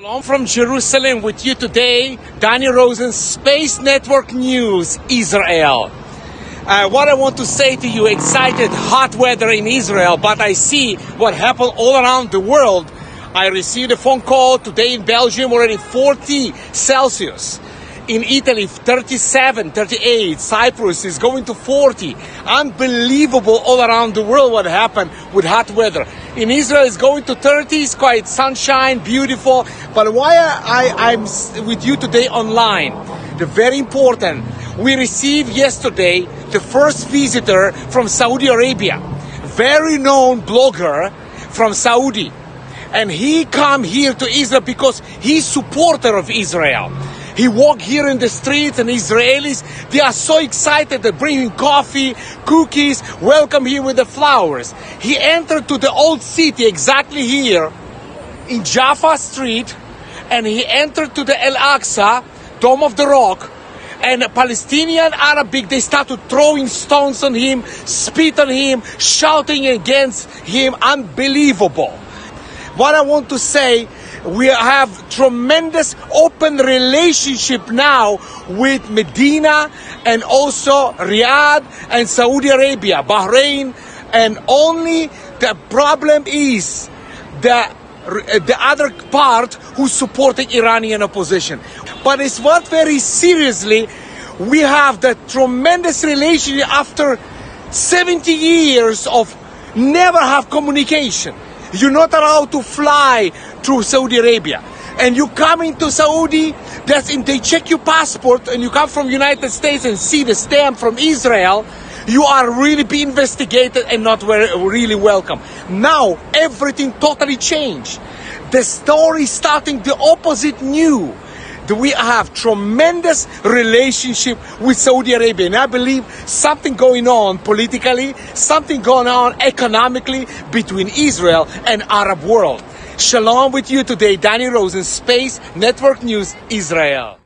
Shalom from Jerusalem with you today, Danny Rozen, Space Network News, Israel. Uh, what I want to say to you, excited, hot weather in Israel, but I see what happened all around the world. I received a phone call today in Belgium, already 40 Celsius in Italy 37, 38, Cyprus is going to 40. Unbelievable all around the world what happened with hot weather. In Israel it's going to 30, it's quite sunshine, beautiful. But why I, I'm with you today online, the very important, we received yesterday the first visitor from Saudi Arabia, very known blogger from Saudi. And he come here to Israel because he's supporter of Israel. He walk here in the streets and Israelis, they are so excited. They bring coffee, cookies, welcome him with the flowers. He entered to the old city exactly here in Jaffa Street and he entered to the El Aqsa, Dome of the Rock, and Palestinian Arabic, they started throwing stones on him, spit on him, shouting against him. Unbelievable. What I want to say, we have tremendous open relationship now with Medina and also Riyadh and Saudi Arabia, Bahrain, and only the problem is the the other part who's supporting Iranian opposition. But it's not very seriously. We have the tremendous relationship after 70 years of never have communication. You're not allowed to fly through Saudi Arabia. And you come into Saudi, that's in, they check your passport and you come from United States and see the stamp from Israel, you are really be investigated and not really welcome. Now everything totally changed. The story starting the opposite new we have tremendous relationship with Saudi Arabia. And I believe something going on politically, something going on economically between Israel and Arab world. Shalom with you today, Danny Rozen, Space Network News, Israel.